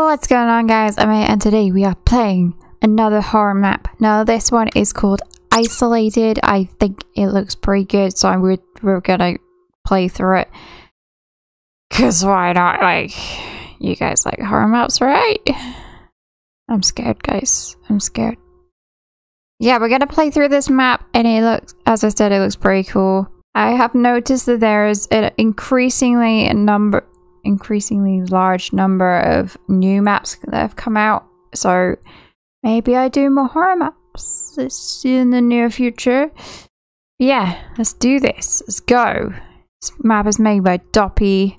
What's going on guys? I'm here and today we are playing another horror map. Now this one is called Isolated. I think it looks pretty good so we're, we're gonna play through it. Cause why not? Like, you guys like horror maps, right? I'm scared guys. I'm scared. Yeah, we're gonna play through this map and it looks, as I said, it looks pretty cool. I have noticed that there is an increasingly number increasingly large number of new maps that have come out. So maybe I do more horror maps in the near future. Yeah, let's do this. Let's go. This map is made by Doppy.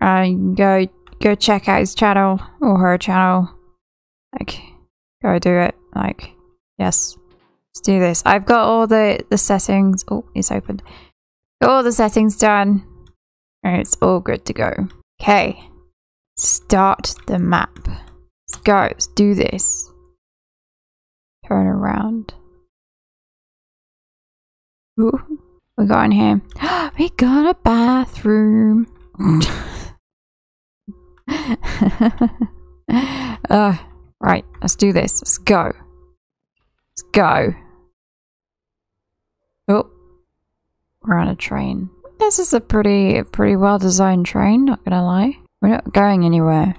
Uh, go go check out his channel or her channel. Like, go do it. Like, yes. Let's do this. I've got all the, the settings. Oh, it's opened. Got all the settings done. It's all good to go. Okay. Start the map. Let's go. Let's do this. Turn around. Ooh, we got in here. we got a bathroom. uh, right, let's do this. Let's go. Let's go. Oh, we're on a train. This is a pretty, pretty well designed train, not gonna lie. We're not going anywhere.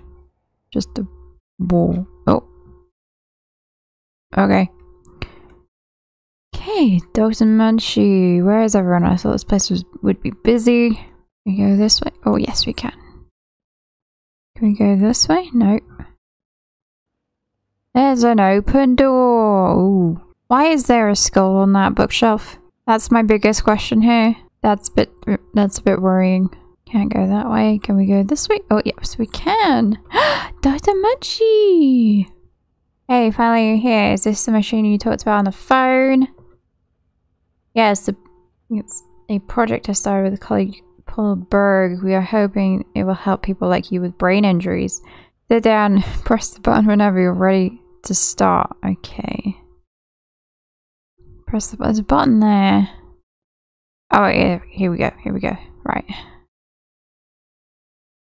Just a wall. Oh. Okay. Okay, Dr. Munshi. Where is everyone? I thought this place was, would be busy. we go this way? Oh, yes, we can. Can we go this way? Nope. There's an open door. Ooh. Why is there a skull on that bookshelf? That's my biggest question here. That's a bit er, that's a bit worrying. Can't go that way. Can we go this way? Oh yes, we can. Dr. Munshi! Hey, finally you're here. Is this the machine you talked about on the phone? Yeah, it's, the, it's a project I started with a colleague Paul Berg. We are hoping it will help people like you with brain injuries. Sit down, press the button whenever you're ready to start. Okay. Press the there's a button there. Oh, yeah, here we go. Here we go. Right.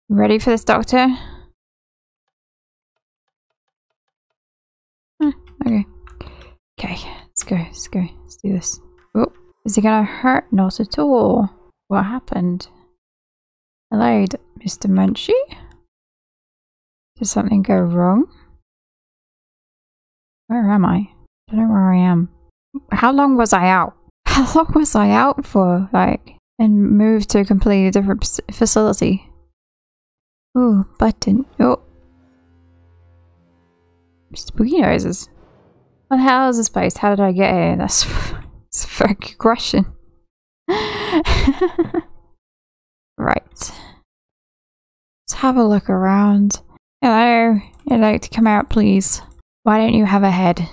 Ready for this, Doctor? Huh, okay. Okay, let's go. Let's go. Let's do this. Oh, is it gonna hurt? Not at all. What happened? Hello, Mr. Munshi? Did something go wrong? Where am I? I don't know where I am. How long was I out? How long was I out for? Like, and moved to a completely different facility. Ooh, button. Oh. Spooky noises. What hell is this place? How did I get here? That's, that's a very good question. right. Let's have a look around. Hello. You'd like to come out, please? Why don't you have a head?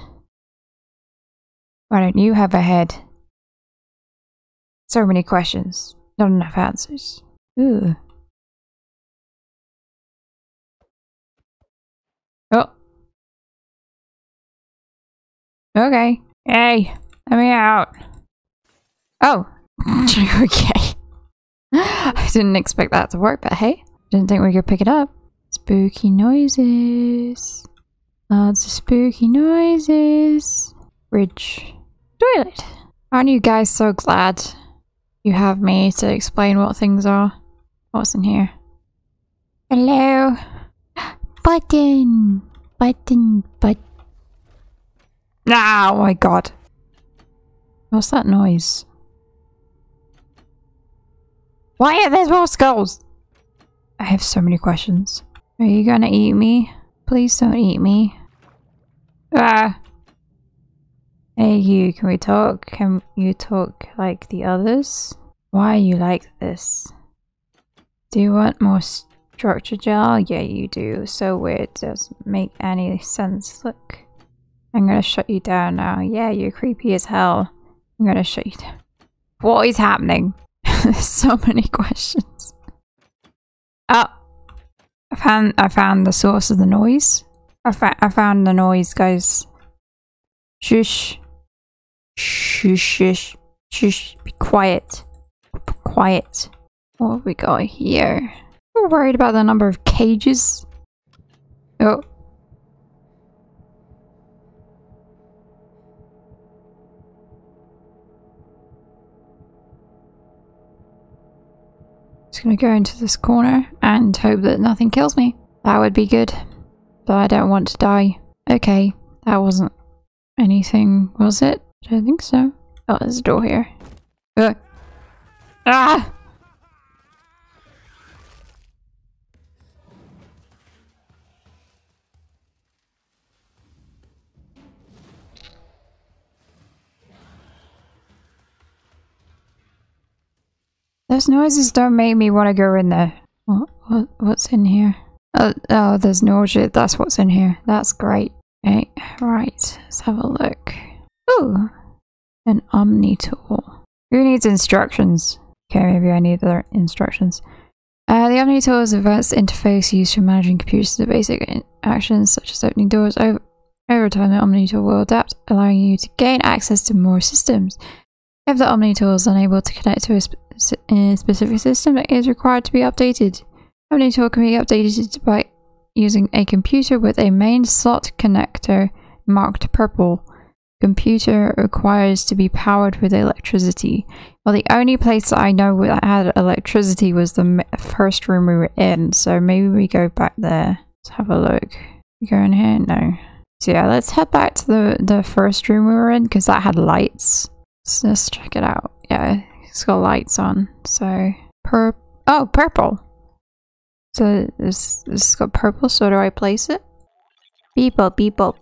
Why don't you have a head? So many questions, not enough answers. Ooh. Oh. Okay. Hey, let me out. Oh. okay. I didn't expect that to work, but hey, didn't think we could pick it up. Spooky noises. Lots of spooky noises. Bridge. Toilet. Aren't you guys so glad you have me to explain what things are. What's in here? Hello? Button! Button, but. Oh my god. What's that noise? Why are there more skulls? I have so many questions. Are you gonna eat me? Please don't eat me. Ah! Hey you, can we talk? Can you talk like the others? Why are you like this? Do you want more structure gel? Yeah, you do. So weird. Doesn't make any sense. Look. I'm gonna shut you down now. Yeah, you're creepy as hell. I'm gonna shut you down. What is happening? There's so many questions. Oh. I found I found the source of the noise. I, I found the noise, guys. Shush. Shush, shush, shush, be quiet. Be quiet. What have we got here? We're worried about the number of cages. Oh. Just gonna go into this corner and hope that nothing kills me. That would be good. But I don't want to die. Okay, that wasn't anything, was it? I don't think so. Oh, there's a door here. Uh. Ah! Those noises don't make me want to go in there. What, what, what's in here? Oh, oh, there's nausea. That's what's in here. That's great. Okay, right. Let's have a look. Ooh, an Omni tool. Who needs instructions? Okay, maybe I need the instructions. Uh, the Omni tool is an advanced interface used for managing computers to basic actions such as opening doors. Over, over time, the Omni tool will adapt, allowing you to gain access to more systems. If the Omni tool is unable to connect to a, a specific system, it is required to be updated. Omni tool can be updated by using a computer with a main slot connector marked purple. Computer requires to be powered with electricity. Well, the only place that I know that had electricity was the first room we were in, so maybe we go back there. Let's have a look. We go in here? No. So yeah, let's head back to the, the first room we were in, because that had lights. Let's, let's check it out. Yeah, it's got lights on. So, pur- oh, purple. So this, this has got purple, so do I place it? Beep beep up.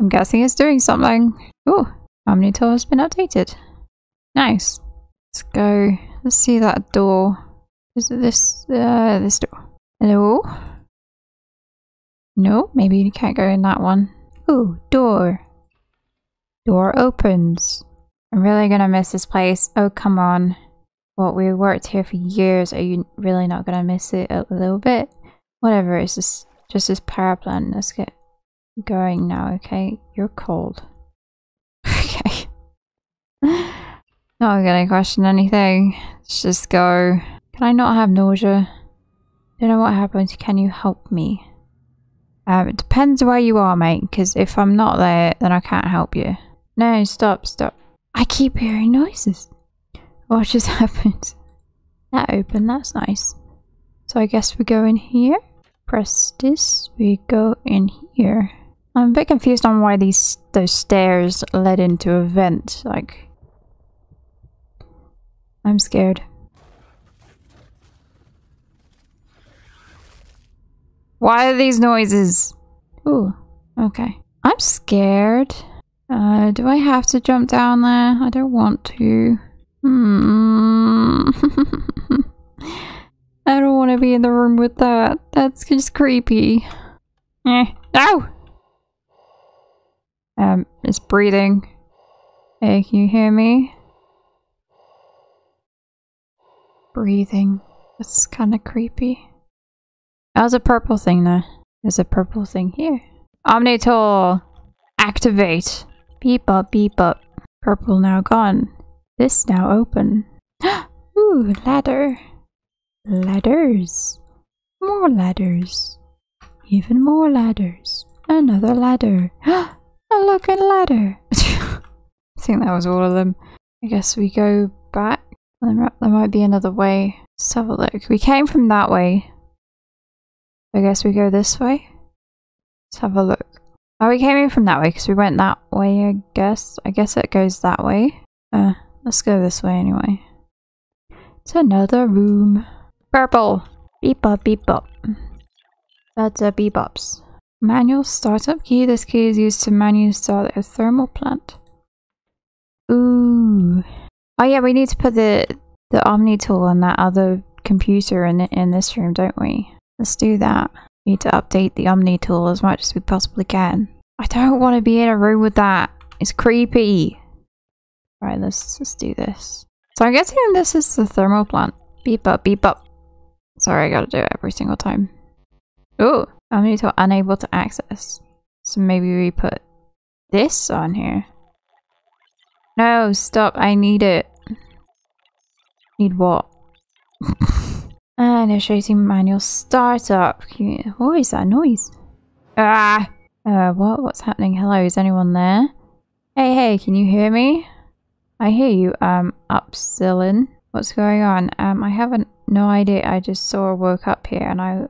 I'm guessing it's doing something. Oh, Omni tool has been updated. Nice. Let's go. Let's see that door. Is it this, uh, this door? Hello? No, maybe you can't go in that one. Ooh, door. Door opens. I'm really gonna miss this place. Oh, come on. Well, we worked here for years. Are you really not gonna miss it a little bit? Whatever, it's just, just this power plant. Let's get going now, okay? You're cold. okay. not gonna question anything. Let's just go. Can I not have nausea? Don't know what happens. Can you help me? Um, it depends where you are, mate, because if I'm not there, then I can't help you. No, stop, stop. I keep hearing noises. What just happened? That opened, that's nice. So I guess we go in here. Press this, we go in here. I'm a bit confused on why these those stairs led into a vent, like... I'm scared. Why are these noises? Ooh, okay. I'm scared. Uh, do I have to jump down there? I don't want to. Hmm. I don't want to be in the room with that. That's just creepy. Eh. No! Um, it's breathing. Hey, can you hear me? Breathing. That's kind of creepy. That a purple thing there. There's a purple thing here. Omni tool! Activate! Beep up, beep up. Purple now gone. This now open. Ooh, ladder. Ladders. More ladders. Even more ladders. Another ladder. A looking ladder. I think that was all of them. I guess we go back. There might be another way. Let's have a look. We came from that way. I guess we go this way. Let's have a look. Oh, we came in from that way because we went that way, I guess. I guess it goes that way. Uh, Let's go this way anyway. It's another room. Purple. Beep up, beep up. That's a beep ups. Manual startup key. This key is used to manually start a thermal plant. Ooh. Oh yeah, we need to put the the Omni tool on that other computer in in this room, don't we? Let's do that. We need to update the Omni tool as much as we possibly can. I don't want to be in a room with that. It's creepy. Alright, let's just do this. So I'm guessing this is the thermal plant. Beep up, beep up. Sorry, I gotta do it every single time. Oh, I'm unable to access. So maybe we put this on here. No, stop, I need it. Need what? and initiating manual startup. What is that noise? Ah! Uh, what? What's happening? Hello, is anyone there? Hey, hey, can you hear me? I hear you, um, Upsilon. What's going on? Um, I haven't, no idea. I just saw, woke up here and I,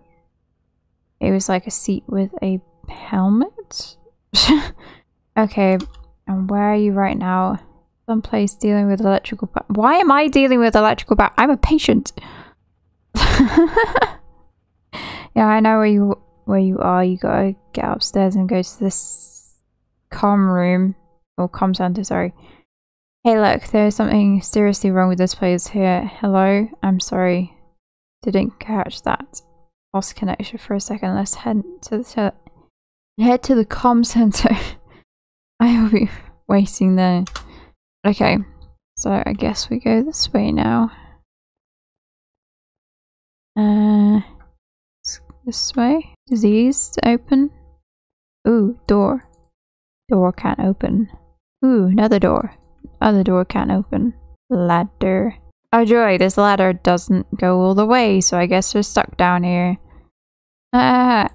it was like a seat with a helmet? okay, and where are you right now? Someplace dealing with electrical Why am I dealing with electrical I'm a patient. yeah, I know where you where you are. You gotta get upstairs and go to this com room or com center. Sorry. Hey, look, there's something seriously wrong with this place here. Hello, I'm sorry, didn't catch that. Lost connection for a second. Let's head to the head to the com center. I will be waiting there. Okay, so I guess we go this way now. Uh, this way. Disease open. Ooh, door. Door can't open. Ooh, another door. Other door can't open. Ladder. Oh joy, this ladder doesn't go all the way, so I guess we're stuck down here. Ah,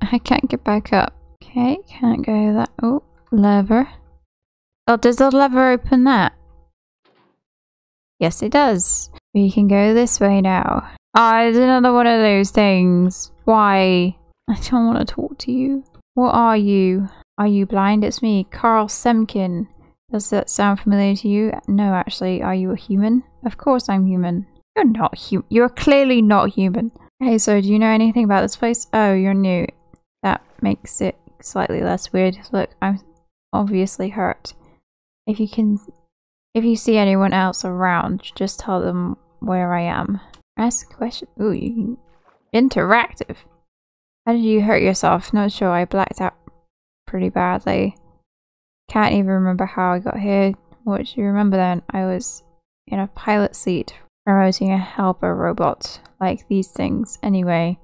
I can't get back up. Okay, can't go that. Oh, lever. Oh, does the lever open that? Yes, it does. We can go this way now. Ah, oh, it's another one of those things. Why? I don't want to talk to you. What are you? Are you blind? It's me, Carl Semken. Does that sound familiar to you? No, actually. Are you a human? Of course I'm human. You're not human. You're clearly not human. Hey, so do you know anything about this place? Oh, you're new. That makes it slightly less weird. Look, I'm obviously hurt. If you can, if you see anyone else around, just tell them where I am. Ask a question. Ooh, you can interactive. How did you hurt yourself? Not sure. I blacked out pretty badly. Can't even remember how I got here. What do you remember then? I was in a pilot seat promoting a helper robot like these things. Anyway,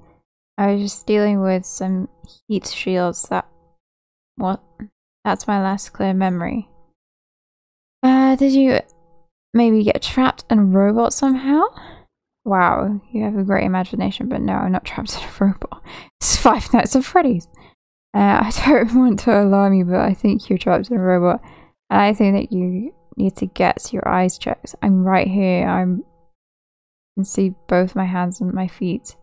I was just dealing with some heat shields that. What? That's my last clear memory. Uh, did you maybe get trapped in a robot somehow? Wow, you have a great imagination, but no, I'm not trapped in a robot. It's Five Nights at Freddy's. Uh, I don't want to alarm you, but I think you're trapped in a robot. And I think that you need to get your eyes checked. I'm right here. I'm can see both my hands and my feet.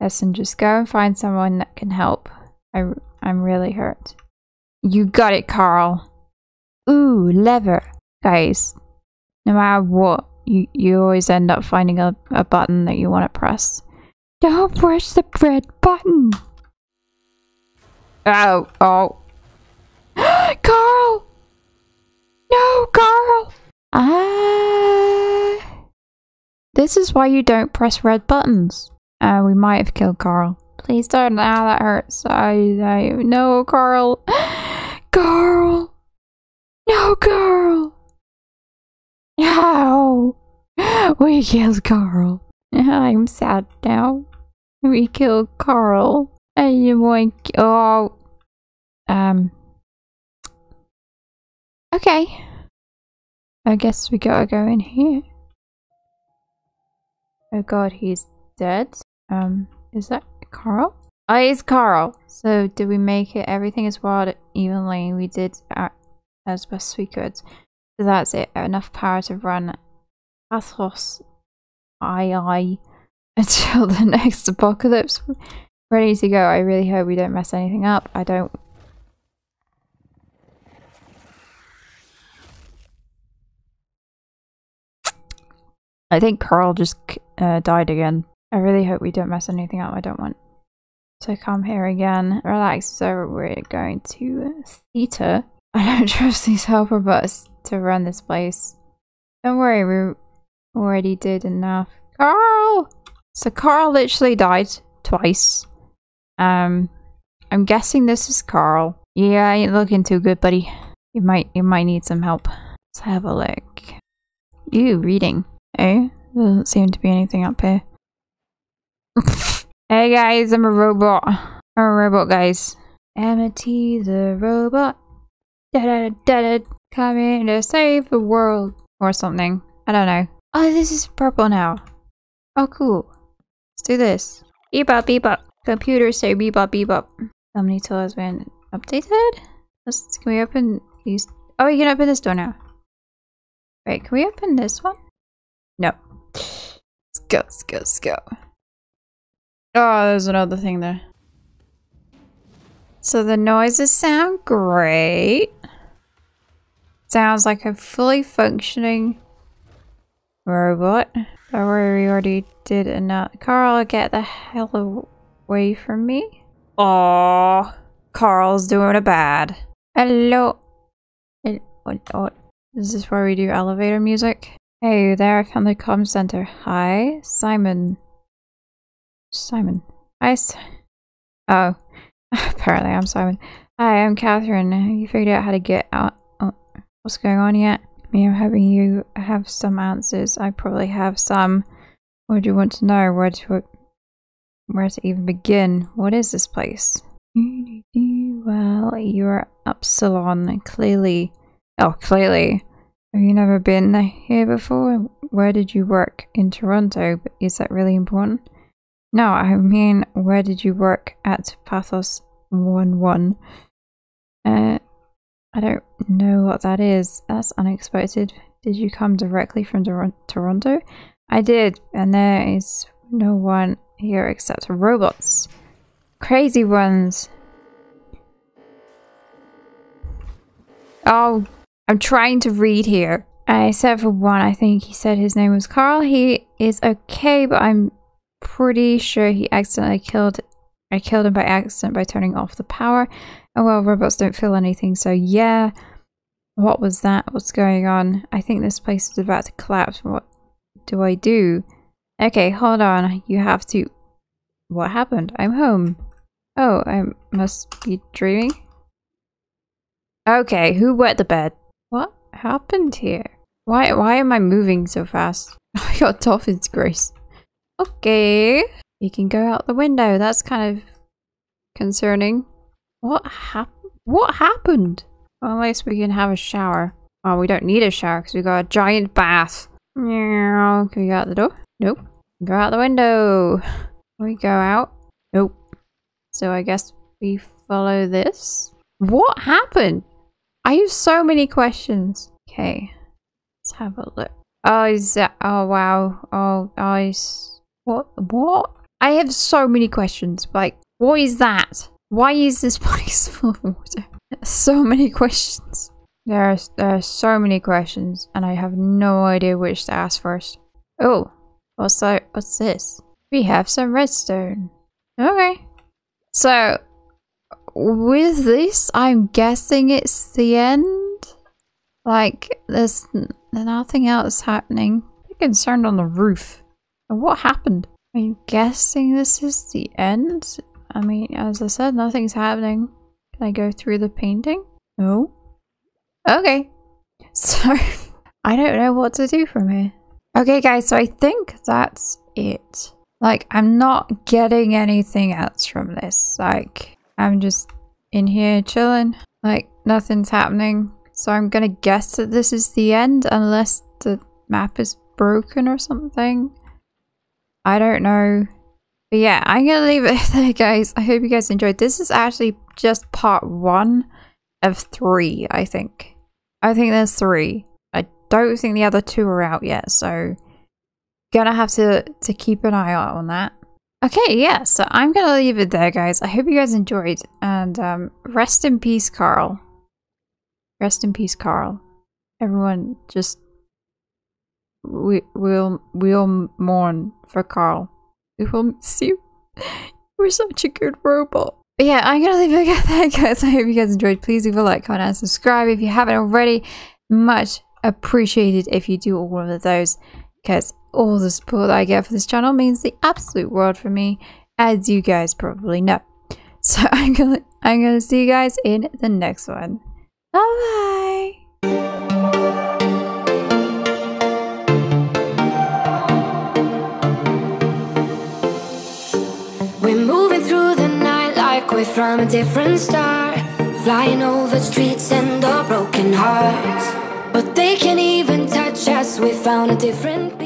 Listen, just go and find someone that can help. I, I'm really hurt. You got it, Carl. Ooh, lever. Guys, no matter what, you, you always end up finding a, a button that you want to press. Don't push the red button. Oh, oh. Carl! No, Carl! Ah. This is why you don't press red buttons. Uh, we might have killed Carl. Please don't. Now that hurts. I, I, no, Carl. Carl! No, Carl! No! We killed Carl. I'm sad now. We killed Carl. You want... Oh. Um. Okay. I guess we gotta go in here. Oh god, he's dead. Um, is that Carl? Oh, it's Carl. So did we make it? Everything is wild evenly. We did as best we could. So that's it. Enough power to run Athos I I until the next apocalypse. Ready to go. I really hope we don't mess anything up. I don't I think Carl just uh, died again. I really hope we don't mess anything up. I don't want to come here again. Relax, so we're going to Theta. I don't trust these helper bots to run this place. Don't worry, we already did enough. Carl! So Carl literally died twice. Um, I'm guessing this is Carl. Yeah, I ain't looking too good, buddy. You might, you might need some help. Let's have a look. You reading. There doesn't seem to be anything up here. hey guys, I'm a robot. I'm a robot, guys. Amity the robot. Da da da da. Coming to save the world. Or something. I don't know. Oh, this is purple now. Oh, cool. Let's do this. Bebop, bebop. Computers say bebop, bebop. How many tool has been updated? Let's, can we open these? Oh, you can open this door now. Wait, can we open this one? No. Let's go, let's go, let's go. Oh, there's another thing there. So the noises sound great. Sounds like a fully functioning robot. Don't worry, we already did enough. Carl, get the hell away from me. Oh, Carl's doing a bad. Hello. Is this where we do elevator music? Hey there, I found the com center. Hi, Simon. Simon. Hi, S Oh. Apparently I'm Simon. Hi, I'm Catherine. Have you figured out how to get out? Oh, what's going on yet? Me, I'm hoping you have some answers. I probably have some. What do you want to know? Where to, where to even begin? What is this place? Well, you're Upsilon, clearly. Oh, clearly. Have you never been here before? Where did you work? In Toronto. but Is that really important? No, I mean, where did you work at Pathos 1 1? Uh, I don't know what that is. That's unexpected. Did you come directly from Toronto? I did, and there is no one here except robots. Crazy ones. Oh, I'm trying to read here. I said for one, I think he said his name was Carl. He is okay, but I'm pretty sure he accidentally killed I killed him by accident by turning off the power. Oh well, robots don't feel anything, so yeah. What was that? What's going on? I think this place is about to collapse. What do I do? Okay, hold on. You have to... What happened? I'm home. Oh, I must be dreaming? Okay, who wet the bed? What happened here? Why why am I moving so fast? I got dolphin's grace. Okay. You can go out the window. That's kind of concerning. What happened? What happened? Well, at least we can have a shower. Oh, we don't need a shower because we got a giant bath. Can we go out the door? Nope. Go out the window. We go out? Nope. So I guess we follow this. What happened? I have so many questions. Okay. Let's have a look. Oh, is that? Oh, wow. Oh, oh guys. What? What? I have so many questions. Like, what is that? Why is this place full of water? So many questions. There are, there are so many questions, and I have no idea which to ask first. Oh, what's? What's this? We have some redstone. Okay. So, with this, I'm guessing it's the end? Like, there's nothing else happening. I'm concerned on the roof. What happened? I'm guessing this is the end. I mean, as I said, nothing's happening. Can I go through the painting? No. Okay. So, I don't know what to do from here. Okay, guys, so I think that's it. Like, I'm not getting anything else from this. Like, I'm just in here chilling. Like, nothing's happening. So I'm gonna guess that this is the end unless the map is broken or something. I don't know. But yeah, I'm gonna leave it there, guys. I hope you guys enjoyed. This is actually just part one of three, I think. I think there's three. Don't think the other two are out yet, so gonna have to, to keep an eye out on that. Okay, yeah, so I'm gonna leave it there, guys. I hope you guys enjoyed, and um, rest in peace, Carl. Rest in peace, Carl. Everyone, just we will we'll mourn for Carl. We will miss you. We're such a good robot. But yeah, I'm gonna leave it that, guys. I hope you guys enjoyed. Please leave a like, comment, and subscribe if you haven't already. Much appreciated if you do all of those, because all the support I get for this channel means the absolute world for me, as you guys probably know. So I'm gonna I'm gonna see you guys in the next one. Bye bye. we're moving through the night like we're from a different star Flying over streets and our broken hearts But they can't even touch us, we found a different